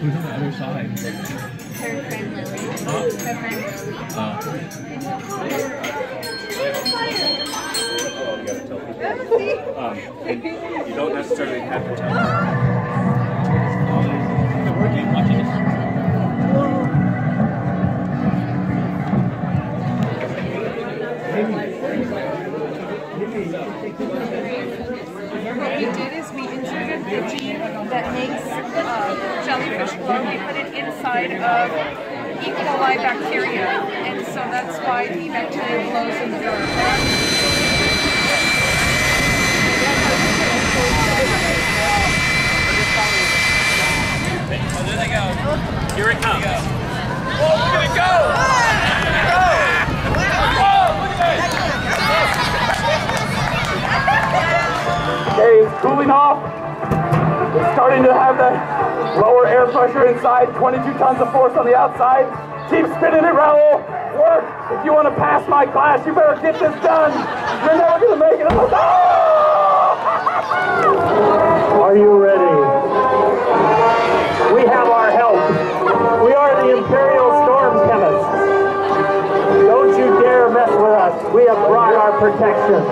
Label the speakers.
Speaker 1: Who's on the other side?
Speaker 2: Her friend Lily.
Speaker 1: Huh?
Speaker 2: Her friend Lily.
Speaker 3: Oh, you gotta tell people. Um, you don't necessarily have to tell them.
Speaker 1: they're working, watching.
Speaker 4: What we did is we inserted the gene that makes uh, jellyfish glow. We put it inside of E. coli bacteria, and so that's why the bacteria glows in the dark.
Speaker 3: Oh, there they go. Here it comes. Oh, look at it go!
Speaker 5: Okay, it's cooling off. Starting to have that lower air pressure inside, 22 tons of force on the outside. Keep spinning it, Raul. Work. If you want to pass my class, you better get this done. You're never going to make it.
Speaker 6: Are you ready? We have our help. We are the Imperial Storm Chemists. Don't you dare mess with us. We have brought our protection.